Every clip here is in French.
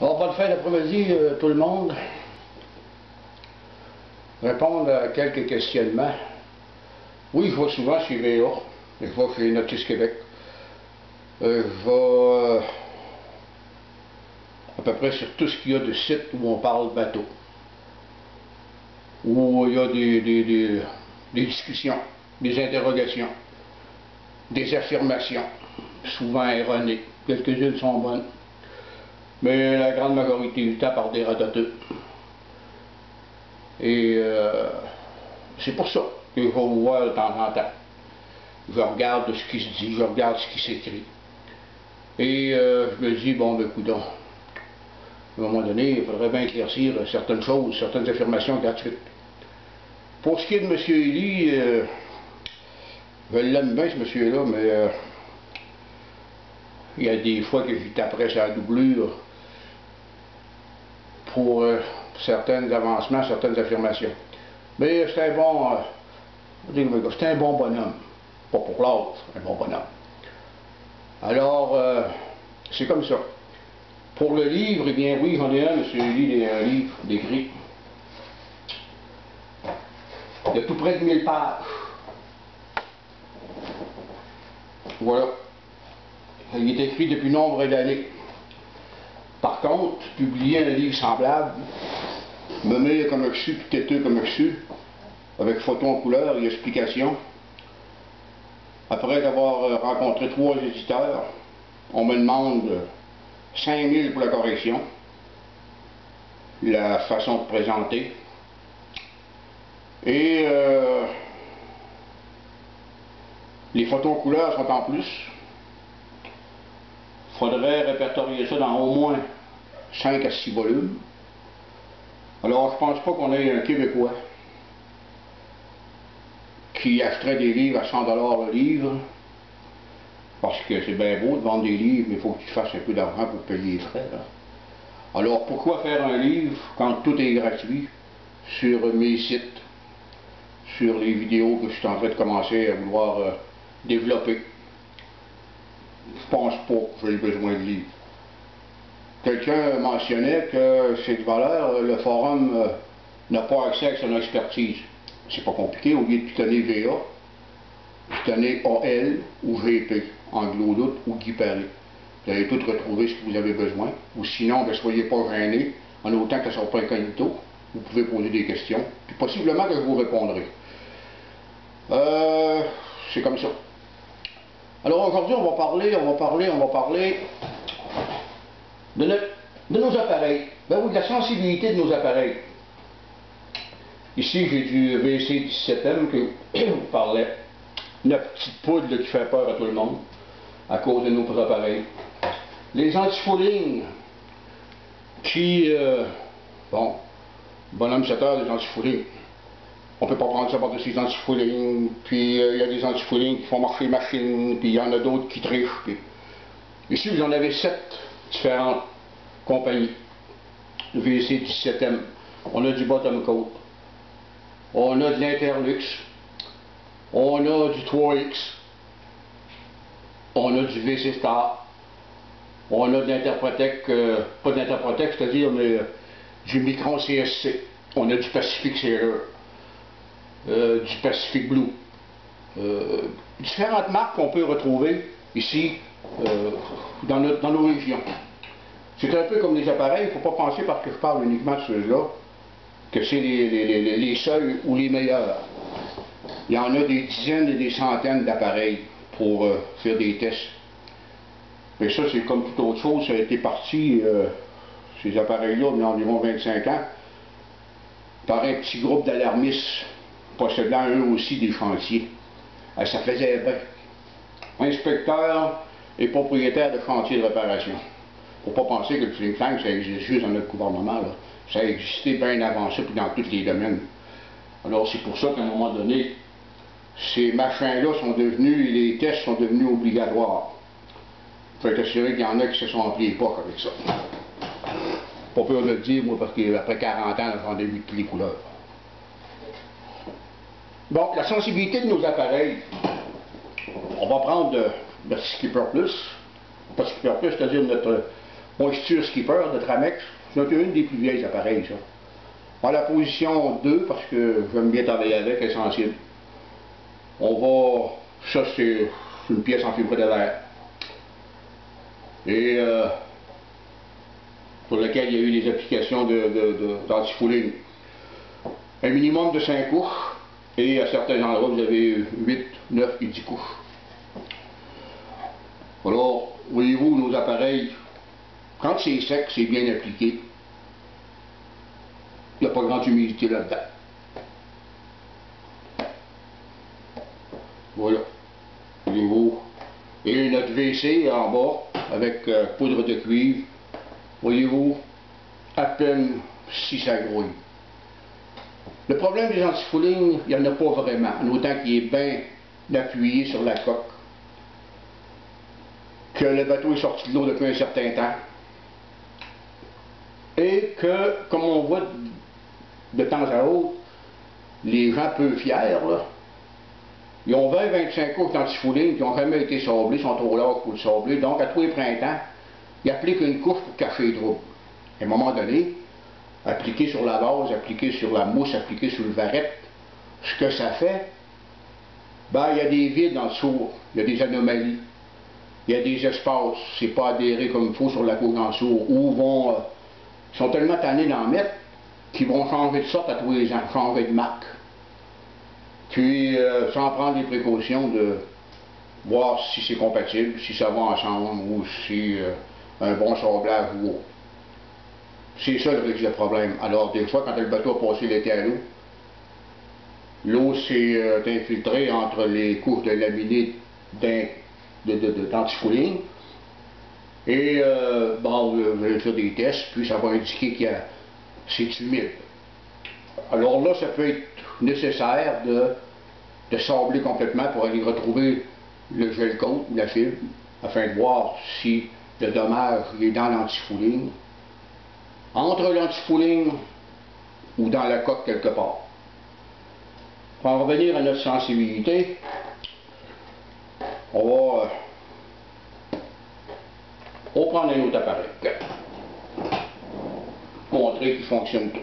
Alors, bonne fin d'après-midi, euh, tout le monde. Répondre à quelques questionnements. Oui, je vais souvent chez VA, je vais chez Notice Québec. Euh, je euh, à peu près sur tout ce qu'il y a de sites où on parle bateau. Où il y a des discussions, des interrogations, des affirmations, souvent erronées. Quelques-unes sont bonnes mais la grande majorité du temps par des ratateux. Et euh, c'est pour ça que je voir de temps en temps. Je regarde ce qui se dit, je regarde ce qui s'écrit. Et euh, je me dis, bon, ben, écoute, à un moment donné, il faudrait bien éclaircir certaines choses, certaines affirmations gratuites. Pour ce qui est de M. Elie, euh, je l'aime bien ce monsieur-là, mais euh, il y a des fois que je taperais sa doublure pour euh, certains avancements, certaines affirmations. Mais c'est un bon, euh, un bon bonhomme. Pas pour l'autre, un bon bonhomme. Alors, euh, c'est comme ça. Pour le livre, eh bien oui, j'en ai un, lit un livre d'écrit. De tout près de 1000 pages. Voilà. Il est écrit depuis nombre d'années. Publier un livre semblable, me comme un puis têteux comme un su, avec photos en couleur et explications. Après avoir euh, rencontré trois éditeurs, on me demande 5 000 pour la correction, la façon de présenter. Et euh, les photos en couleur sont en plus faudrait répertorier ça dans au moins 5 à 6 volumes. Alors, je pense pas qu'on ait un Québécois qui achèterait des livres à 100 le livre, parce que c'est bien beau de vendre des livres, mais il faut que tu fasses un peu d'argent pour payer les frais. Alors, pourquoi faire un livre quand tout est gratuit sur mes sites, sur les vidéos que je suis en train de commencer à vouloir euh, développer? je pense pas que j'ai besoin de livres. Quelqu'un mentionnait que de valeur, le forum euh, n'a pas accès à son expertise. C'est pas compliqué, au lieu de pitonner VA, pitonner AL ou GP, anglo ou Guy Vous allez tout retrouver ce que vous avez besoin. Ou sinon, ne ben, soyez pas gênés, en autant que ça ne soit pas incognito. Vous pouvez poser des questions, puis possiblement que je vous répondrai. Euh, c'est comme ça. Alors aujourd'hui, on va parler, on va parler, on va parler de, nos appareils. Ben oui, de la sensibilité de nos appareils. Ici, j'ai du VC 17M que je vous parlais. Une petite poudre qui fait peur à tout le monde à cause de nos appareils. Les antifouling qui, euh, bon, bonhomme 7 heures, des antifouling on peut pas prendre ça par-dessus les antifouling, puis euh, il y a des antifouling qui font marcher les machines, puis il y en a d'autres qui trichent. Ici, vous en avez sept différentes compagnies. Le VC 17M. On a du bottom coat. On a de l'Interlux. On a du 3X. On a du VC Star. On a de l'Interprotec, euh, pas d'Interprotec, c'est-à-dire, euh, du Micron CSC. On a du Pacific. Euh, du Pacific Blue. Euh, différentes marques qu'on peut retrouver ici euh, dans, nos régions. C'est un peu comme les appareils, il ne faut pas penser parce que je parle uniquement de ceux-là que c'est les, seuls ou les meilleurs. Il y en a des dizaines et des centaines d'appareils pour faire des tests. Mais ça, c'est comme toute autre chose, ça a été parti, ces appareils-là, il y a environ 25 ans, par un petit groupe d'alarmistes possédant eux aussi des chantiers. Euh, ça faisait bien. Inspecteur et propriétaire de chantiers de réparation. Faut pas penser que le think tank, ça existe juste dans notre gouvernement. Ça a existé bien avant ça, puis dans tous les domaines. Alors c'est pour ça qu'à un moment donné, ces machins-là sont devenus, les tests sont devenus obligatoires. Il faut être assuré qu'il y en a qui se sont remplis l'époque avec ça. Pas peur de le dire, moi, parce qu'après 40 ans, j'en ai vu toutes les couleurs. Bon, la sensibilité de nos appareils, on va prendre de, de Skipper Plus, pas Skipper Plus, c'est-à-dire notre Moisture Skipper de Tramex. C'est une des plus vieilles appareils, ça. En la position 2, parce que j'aime bien travailler avec, essentiel. On va... Ça, c'est une pièce en fibre de verre. Et... Euh, pour laquelle il y a eu des applications d'antifouling. De, un minimum de 5 couches, et à certains endroits, vous avez 8, 9 et 10 couches. Alors, voyez-vous, nos appareils, quand c'est sec, c'est bien appliqué. Il n'y a pas grande humidité là-dedans. Voilà. Voyez-vous. Et notre WC en bas, avec euh, poudre de cuivre, voyez-vous, à peine si ça grouille. Le problème des antifoulings, il n'y en a pas vraiment, en autant qu'il est bien appuyé sur la coque, que le bateau est sorti de l'eau depuis un certain temps, et que, comme on voit de temps à autre, les gens peu fiers, là, ils ont 20-25 couches d'antifouling qui n'ont jamais été sablés, sont trop larges pour le sabler, donc à tous les printemps, ils appliquent une couche pour cacher les troubles. À un moment donné, appliqué sur la base, appliqué sur la mousse, appliqué sur le varette, ce que ça fait, ben, il y a des vides dans le sourd, il y a des anomalies, il y a des espaces, c'est pas adhéré comme il faut sur la dans le sourd, où vont, euh, ils sont tellement tannés d'en mettre qu'ils vont changer de sorte à tous les ans, changer de marque. Puis, euh, sans prendre les précautions de voir si c'est compatible, si ça va ensemble, ou si euh, un bon sablage ou autre. C'est ça le problème. Alors, des fois, quand le bateau a passé l'été à l'eau, l'eau s'est euh, infiltrée entre les couches de laminé d'antifouling. Et, euh, bon, je vais faire des tests, puis ça va indiquer que c'est humide. Alors là, ça peut être nécessaire de, de sabler complètement pour aller retrouver le gel coat la fibre, afin de voir si le dommage est dans l'antifouling entre l'antifouling ou dans la coque quelque part. Pour en revenir à notre sensibilité, on va, euh, prendre un autre appareil. Montrer qu'il fonctionne tout.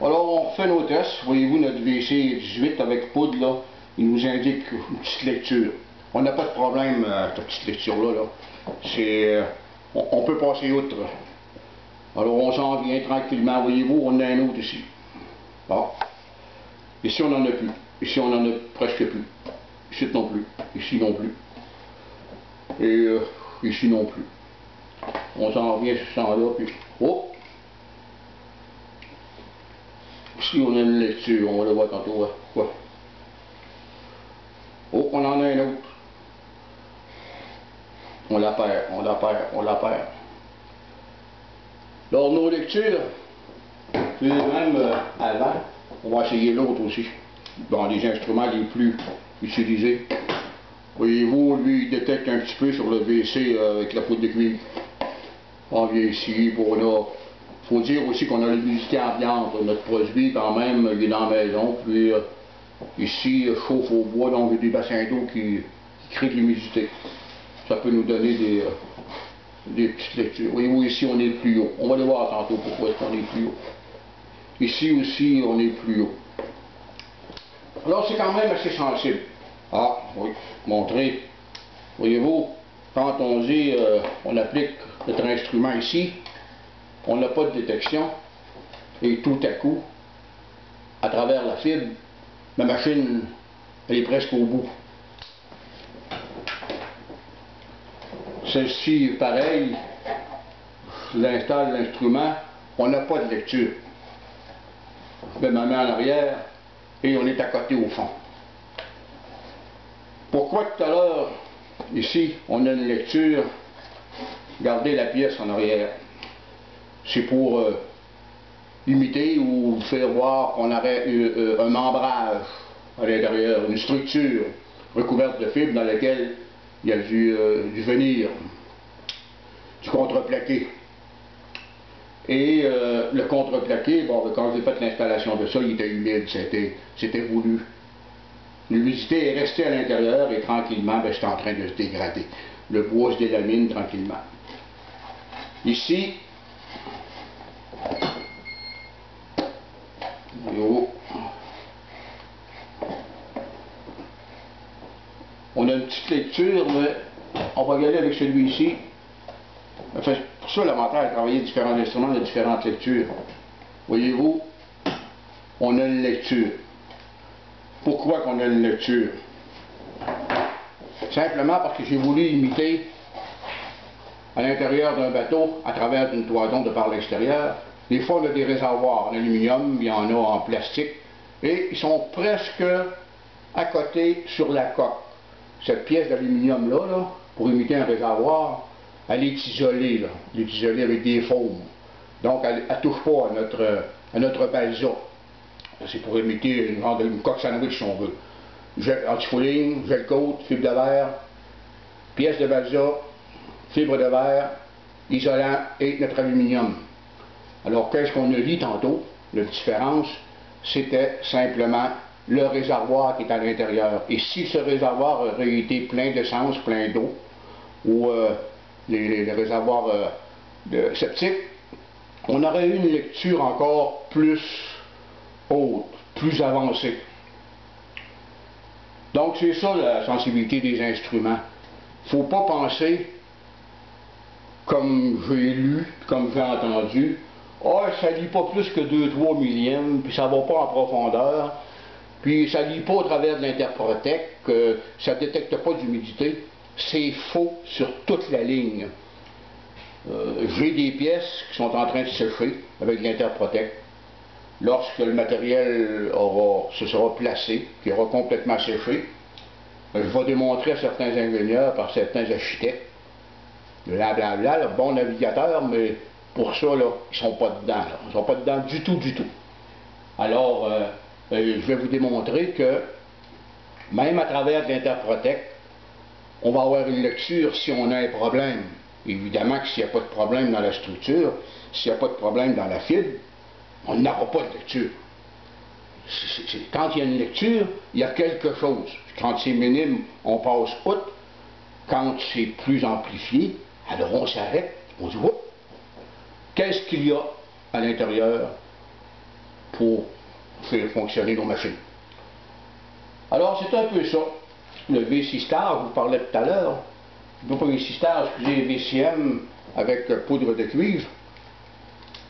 Alors on fait nos tests. Voyez-vous notre WC 18 avec poudre là, il nous indique une petite lecture. On n'a pas de problème euh, avec cette petite lecture-là. Là. C'est euh, on, peut passer outre. Alors on s'en vient tranquillement, voyez-vous, on a un autre ici. Bon. Ici on n'en a plus. Ici on n'en a presque plus. Ici non plus. Ici non plus. Et euh, ici non plus. On s'en vient ce sens-là, puis... Oh! Ici on a une lecture, on va le voir tantôt. Quoi? Oh, on en a un autre on la perd, on la perd, on la perd. Dans nos lectures, les mêmes euh, avant, on va essayer l'autre aussi, dans les instruments les plus utilisés. Voyez-vous, lui, il détecte un petit peu sur le WC euh, avec la poudre de cuivre? On vient ici, pour là. Faut dire aussi qu'on a l'humidité ambiante. Notre produit, quand même, il est dans la maison. Puis euh, ici, chauffe au bois, donc il y a des bassins d'eau qui, qui créent de l'humidité ça peut nous donner des, euh, des petites lectures. Oui, ici on est plus haut. On va le voir tantôt pourquoi est-ce qu'on est plus haut. Ici aussi, on est plus haut. Alors c'est quand même assez sensible. Ah, oui, montrer. Voyez-vous, quand on dit, euh, on applique notre instrument ici, on n'a pas de détection, et tout à coup, à travers la fibre, ma machine, elle est presque au bout. Celle-ci, pareil, j'installe l'instrument, on n'a pas de lecture. Je mets ma main en arrière et on est à côté au fond. Pourquoi tout à l'heure, ici, on a une lecture, garder la pièce en arrière? C'est pour euh, imiter ou faire voir qu'on aurait euh, un membrage à l'intérieur, une structure recouverte de fibres dans laquelle il y a du, euh, du venir, du contreplaqué. Et euh, le contreplaqué, bon, quand j'ai fait l'installation de ça, il était humide, c'était voulu. L'humidité est restée à l'intérieur et tranquillement, ben, c'est en train de se dégrader. Le bois se délamine tranquillement. Ici, on a une petite lecture, mais on va y aller avec celui-ci. Enfin, pour ça, l'avantage de travailler différents instruments de différentes lectures. Voyez-vous, on a une lecture. Pourquoi qu'on a une lecture? Simplement parce que j'ai voulu imiter à l'intérieur d'un bateau, à travers une toison de par l'extérieur. Des fois, on a des réservoirs en aluminium, il y en a en plastique, et ils sont presque à côté sur la coque. Cette pièce d'aluminium-là, là, pour imiter un réservoir, elle est isolée, là. Elle est isolée avec des faumes. Donc, elle ne touche pas à notre, à notre balsa. C'est pour imiter une, coque sandwich, si on veut. Gel antifouling, gel côte, fibre de verre, pièce de balsa, fibre de verre, isolant et notre aluminium. Alors, qu'est-ce qu'on a dit tantôt? La différence, c'était simplement le réservoir qui est à l'intérieur. Et si ce réservoir aurait été plein d'essence, plein d'eau, ou euh, les, réservoirs euh, de septiques, on aurait eu une lecture encore plus haute, plus avancée. Donc c'est ça la sensibilité des instruments. Il ne faut pas penser, comme j'ai lu, comme j'ai entendu, oh, ça lit pas plus que 2-3 millièmes, puis ça va pas en profondeur, puis ça lit pas au travers de l'interprotec, ça ne détecte pas d'humidité. C'est faux sur toute la ligne. Euh, j'ai des pièces qui sont en train de sécher avec l'interprotec. Lorsque le matériel se sera placé, qui aura complètement séché, je vais démontrer à certains ingénieurs, par certains architectes, blablabla, le bon navigateur, mais pour ça, là, ils ne sont pas dedans. Ils ne sont pas dedans du tout, du tout. Alors, euh, euh, je vais vous démontrer que, même à travers l'interprotec, on va avoir une lecture si on a un problème. Évidemment que s'il n'y a pas de problème dans la structure, s'il n'y a pas de problème dans la fibre, on n'aura pas de lecture. quand il y a une lecture, il y a quelque chose. Quand c'est minime, on passe outre. Quand c'est plus amplifié, alors on s'arrête, on dit, qu'est-ce qu'il y a à l'intérieur pour faire fonctionner nos machines? Alors, c'est un peu ça. Le V6 Star, je vous parlais tout à l'heure, non pas V6 Star, excusez, VCM avec poudre de cuivre.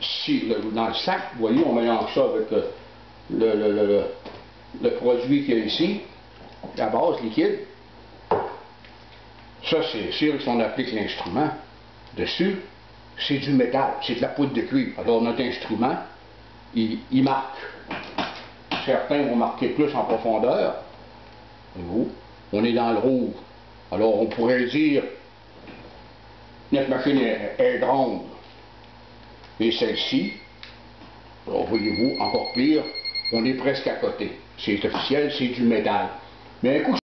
Si, dans le sac, vous voyez, on mélange ça avec le, produit qu'il y a ici, la base liquide. Ça, c'est sûr que si on applique l'instrument dessus, c'est du métal, c'est de la poudre de cuivre. Alors notre instrument, il, marque. Certains vont marquer plus en profondeur. On est dans le rouge. Alors on pourrait dire, notre machine est, grande. Et celle-ci, voyez-vous, encore pire, on est presque à côté. C'est officiel, c'est du métal. Mais un coup,